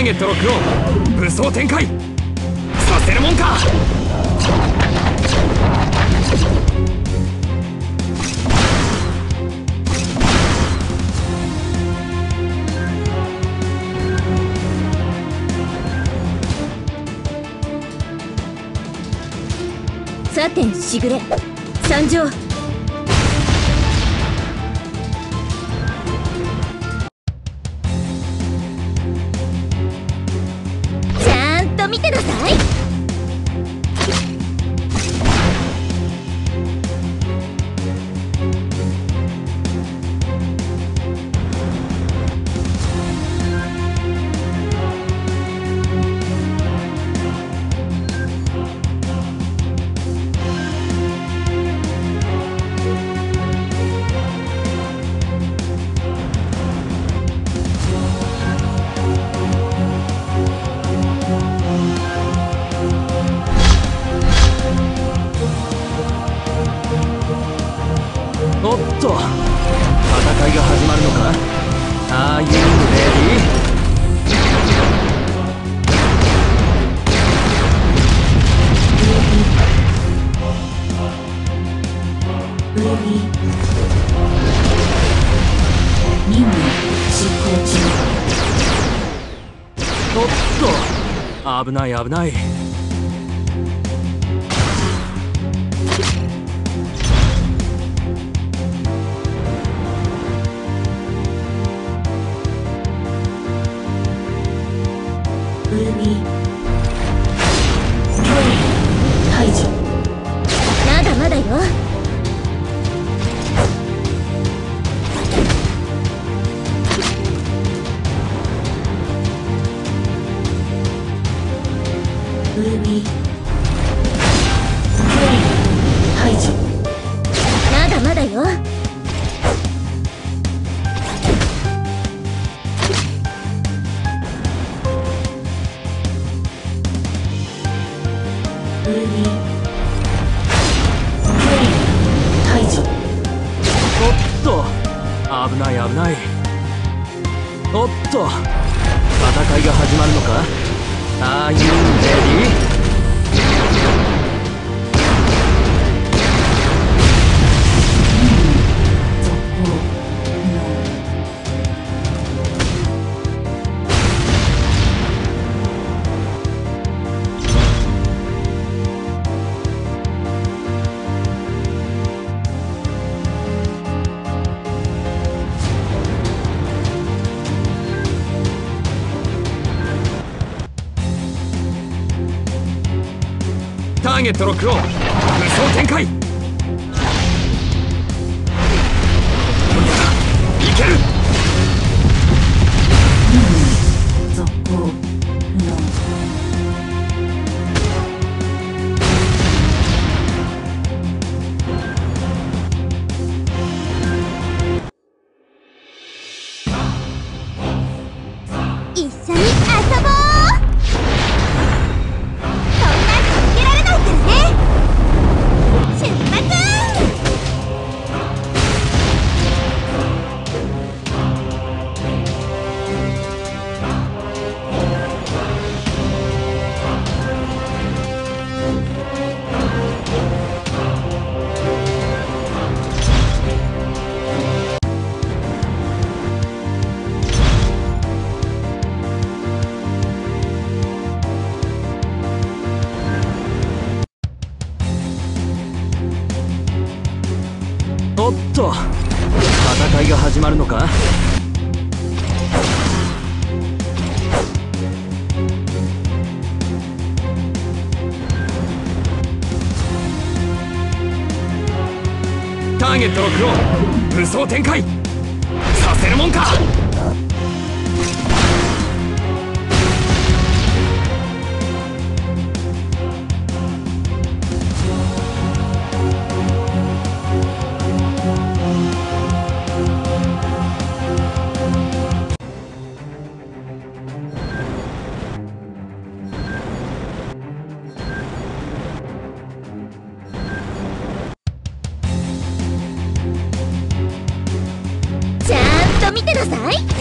ーゲットロックオン武装展開。させるもんか。さてしぐれ。参上。おっと戦いが始まるのか？ああいうレディ上に任務執行中おっと危ない危ないおっと。危ない危ない。おっと。戦いが始まるのか？ああいうレディートロックオン武装展開。と戦いが始まるのか？ターゲットロックオン武装展開。させるもんか。ださい。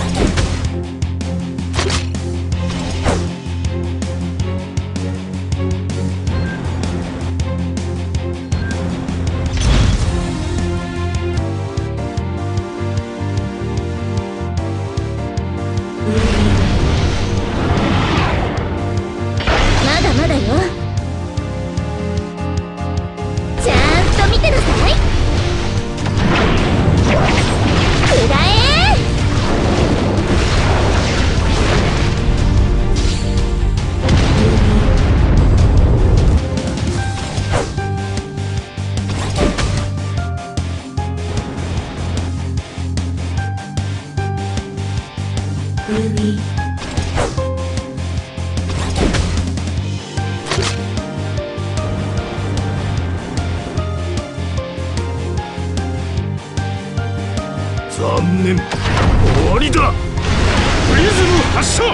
発射。エン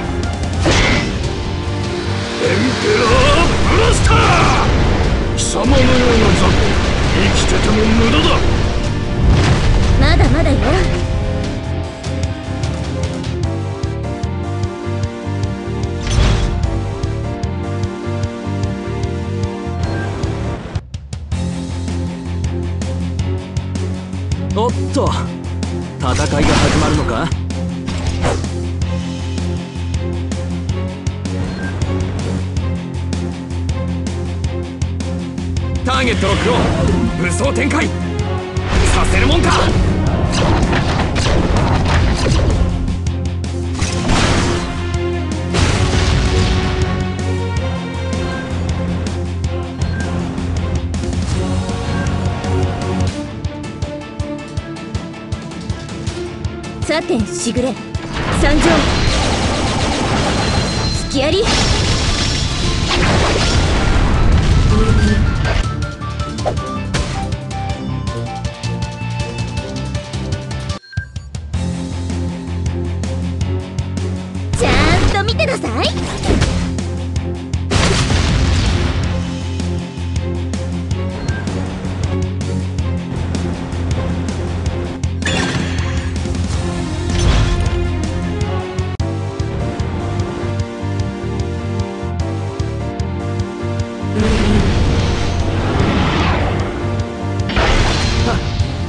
ペラーブラスター貴様のような雑魚。生きてても無駄だ。まだまだよ。おっと。戦いが始まるのか？ターゲットロックオン武装展開させるもんか!さてしぐれ。参上。隙あり。ちゃんと見てなさい。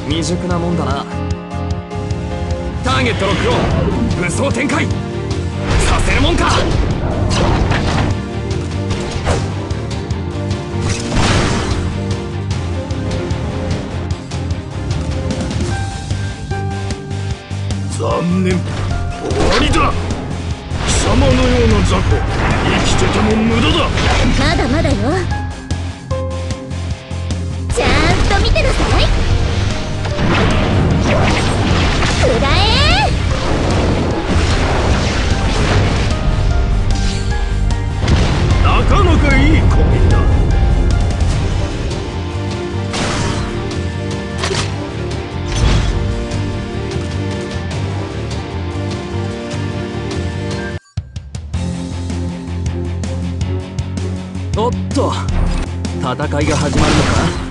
未熟なもんだな。ターゲットロックオン武装展開。るもんか。残念。終わりだ。貴様のような雑魚。生きてても無駄だ。まだまだよ。ちゃんと見てなさい。くらえなかなかいいコンビだおっと戦いが始まるのか？